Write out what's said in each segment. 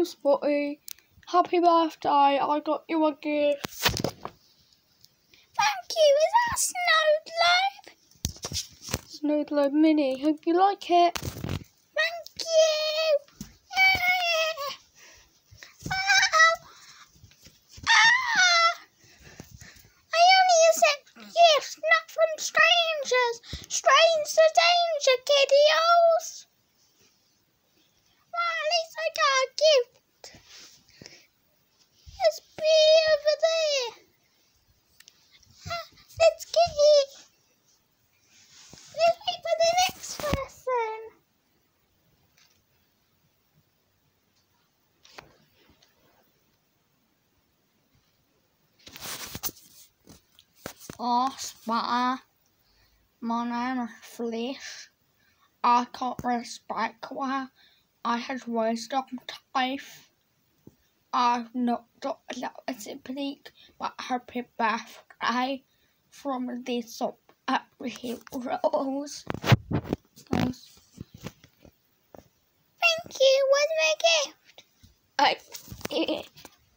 Hello, uh, Spotty. Happy birthday. I got you a gift. Thank you. Is that a snow globe? Snow Globe Mini. Hope you like it. Thank you. Yeah. Wow. Ah. I only accept gifts, not from strangers. Strange to danger, kiddios. Well, at least I got a gift. There's bee over there. Ah, let's get it. Let's wait for the next person. My name is Flesh. I can't respect where I had wisdom teeth. I've not got a sympathy, but happy birthday from the sub up heroes. Thanks. Thank you. Where's my gift? I,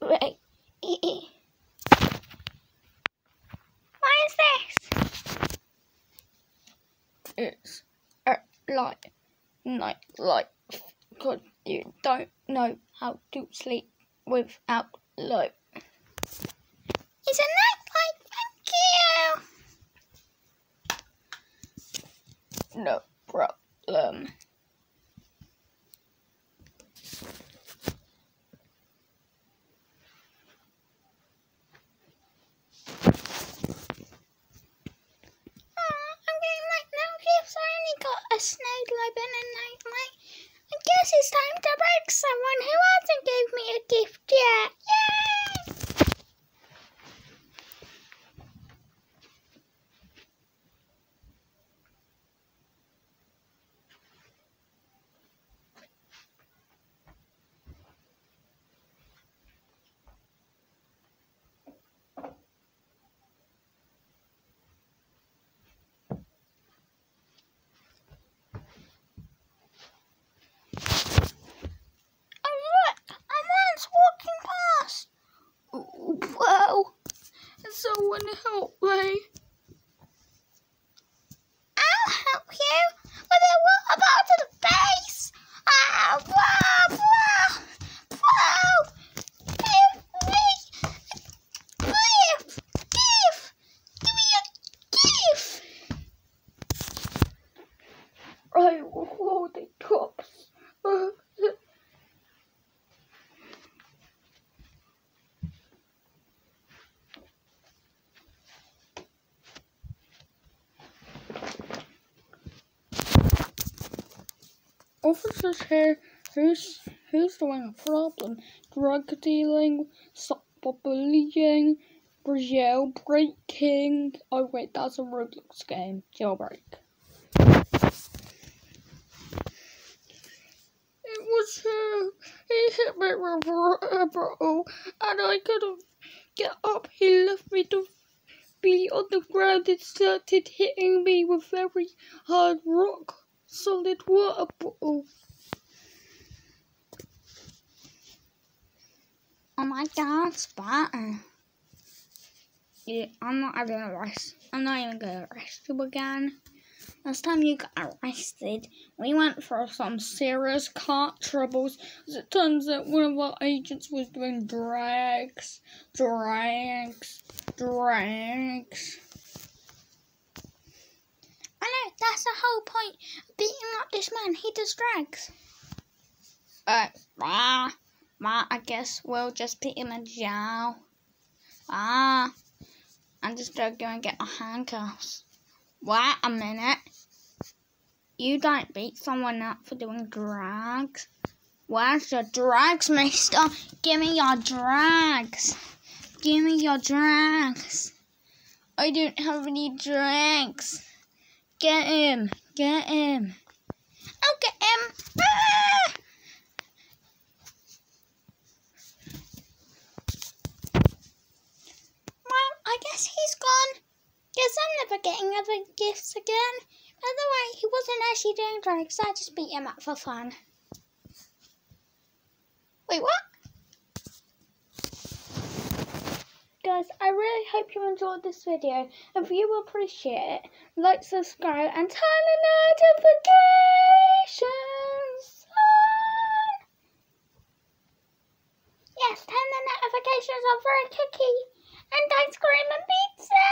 right. What is this? It's a light night light because you don't know how to sleep without light. It's a nightlight. Thank you. No problem. Oh, I'm getting like no gifts. I only got a snow globe and a nightlight. I guess it's time to break someone who hasn't gave me a gift yet. Help me! I'll help you with a water to the face. Ah, wow, wow, wow. Give me a gift. Gift. Give me a gift. I will hold the cups. Uh, Officers here, who's who's doing a problem? Drug dealing, cyberbullying, jailbreaking. Oh wait, that's a Roblox game. Jailbreak. It was him. He hit me with a bottle, and I couldn't get up. He left me to be on the ground and started hitting me with very hard rock solid water bottle. Oh my God, Spartan. Yeah, I'm not even arrested. I'm not even gonna arrest you again. Last time you got arrested, We went for some serious car troubles. As it turns out, one of our agents was doing drugs, drugs, drugs. I know that's the whole point beating up this man. He does drugs. Uh, ah, ah, I guess we'll just put him in jail. Ah, I'm just gonna go and get my handcuffs. Wait a minute. You don't beat someone up for doing drugs. Where's your drugs, mister? Give me your drugs. Give me your drugs. I don't have any drugs. Get him. Get him. I'll get him. Ah! Well, I guess he's gone. Guess I'm never getting other gifts again. By the way, he wasn't actually doing drugs. I just beat him up for fun. Wait, what? Guys, I really hope you enjoyed this video. If you appreciate it, like, subscribe, and turn the notifications on. Yes, turn the notifications on for a cookie and ice cream and pizza.